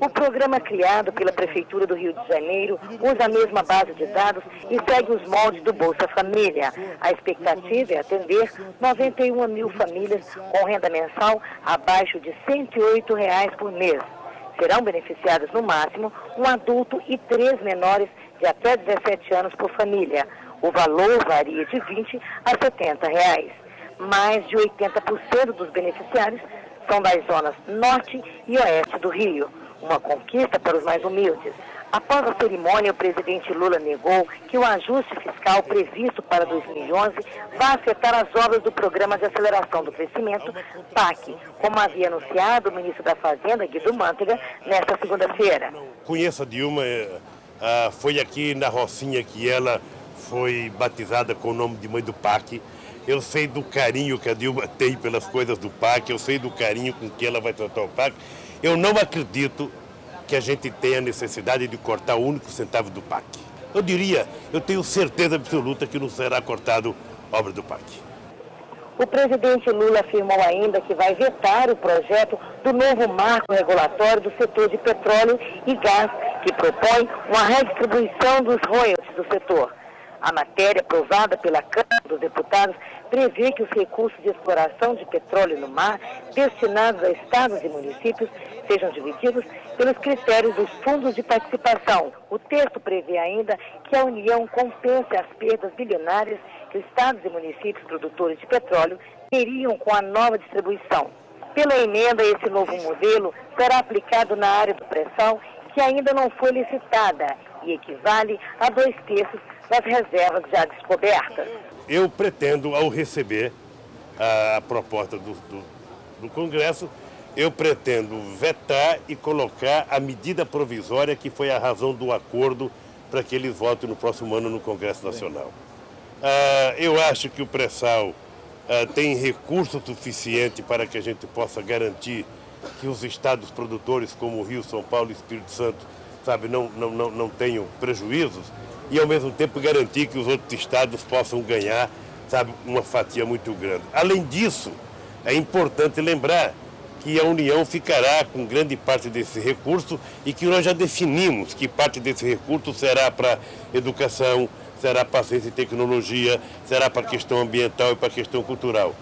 O programa criado pela Prefeitura do Rio de Janeiro usa a mesma base de dados e segue os moldes do Bolsa Família. A expectativa é atender 91 mil famílias com renda mensal abaixo de 108 reais por mês. Serão beneficiados no máximo um adulto e três menores de até 17 anos por família. O valor varia de 20 a 70 reais. Mais de 80% dos beneficiários são das zonas norte e oeste do Rio, uma conquista para os mais humildes. Após a cerimônia, o presidente Lula negou que o ajuste fiscal previsto para 2011 vai afetar as obras do Programa de Aceleração do Crescimento, PAC, como havia anunciado o ministro da Fazenda, Guido Mantega, nesta segunda-feira. Conheço a Dilma, eh, foi aqui na Rocinha que ela foi batizada com o nome de mãe do PAC. Eu sei do carinho que a Dilma tem pelas coisas do PAC, eu sei do carinho com que ela vai tratar o PAC. Eu não acredito que a gente tenha necessidade de cortar o único centavo do PAC. Eu diria, eu tenho certeza absoluta que não será cortado obra do PAC. O presidente Lula afirmou ainda que vai vetar o projeto do novo marco regulatório do setor de petróleo e gás, que propõe uma redistribuição dos royalties do setor. A matéria aprovada pela Câmara dos Deputados prevê que os recursos de exploração de petróleo no mar destinados a estados e municípios sejam divididos pelos critérios dos fundos de participação. O texto prevê ainda que a União compense as perdas bilionárias que estados e municípios produtores de petróleo teriam com a nova distribuição. Pela emenda, esse novo modelo será aplicado na área do pré-sal que ainda não foi licitada e equivale a dois terços das reservas já descobertas. Eu pretendo, ao receber a, proposta do, do, do Congresso, eu pretendo vetar e colocar a medida provisória que foi a razão do acordo para que eles votem no próximo ano no Congresso Nacional. Ah, eu acho que o pré-sal ah, tem recurso suficiente para que a gente possa garantir que os estados produtores como Rio, São Paulo e Espírito Santo sabe, não, não, não, não tenham prejuízos e ao mesmo tempo garantir que os outros estados possam ganhar sabe, uma fatia muito grande. Além disso, é importante lembrar que a União ficará com grande parte desse recurso e que nós já definimos que parte desse recurso será para educação, será para ciência e tecnologia, será para a questão ambiental e para a questão cultural.